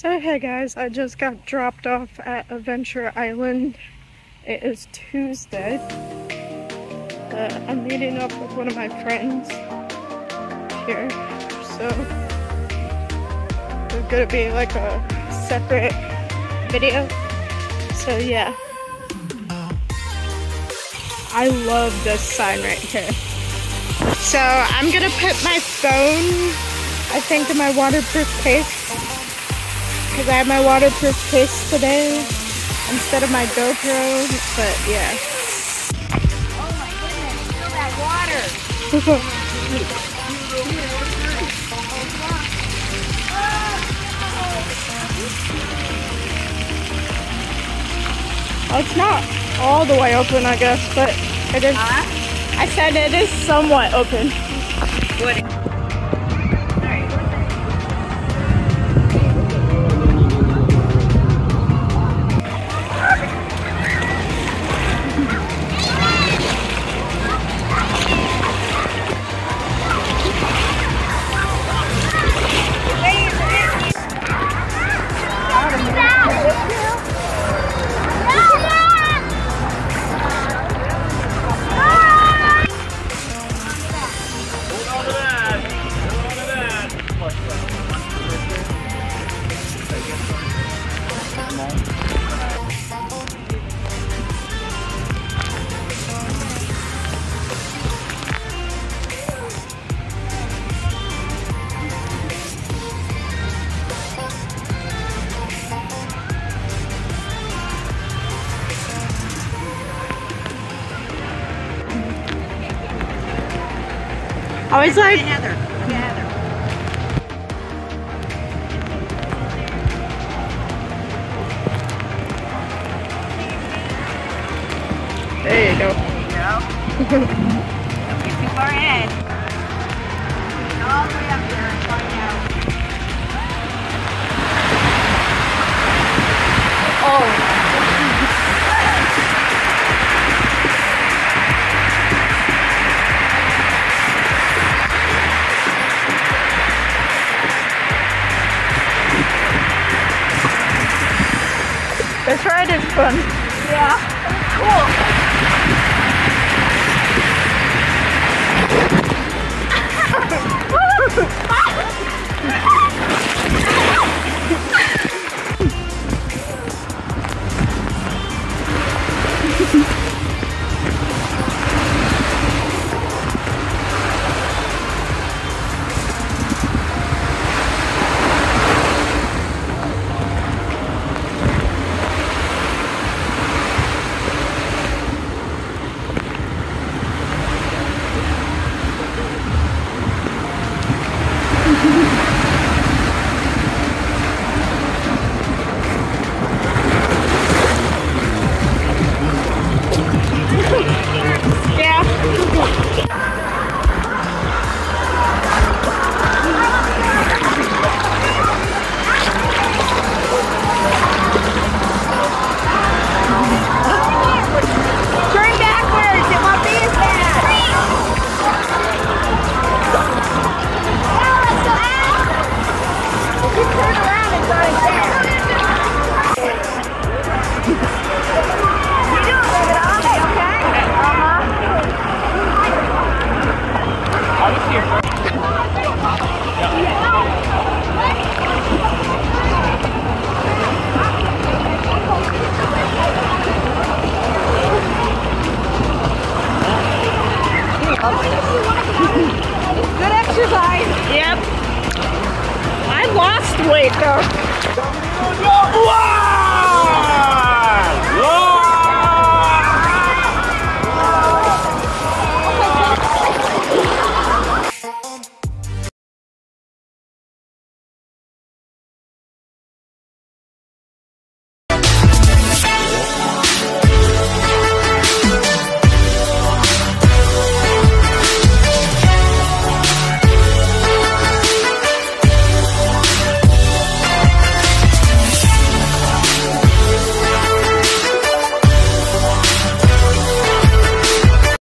So hey guys, I just got dropped off at Adventure Island. It is Tuesday. Uh, I'm meeting up with one of my friends here. So it's gonna be like a separate video. So yeah. I love this sign right here. So I'm gonna put my phone, I think in my waterproof case because I have my waterproof case today instead of my GoPro, but yeah. Oh my goodness, feel that water. Well, it's not all the way open, I guess, but it is. Huh? I said it is somewhat open. Good. I was like, Heather. Heather. there you go. There you go. Don't get too far ahead. All the way up there and find out. This ride is fun. Yeah. Cool. Good exercise. Yep. I lost weight though.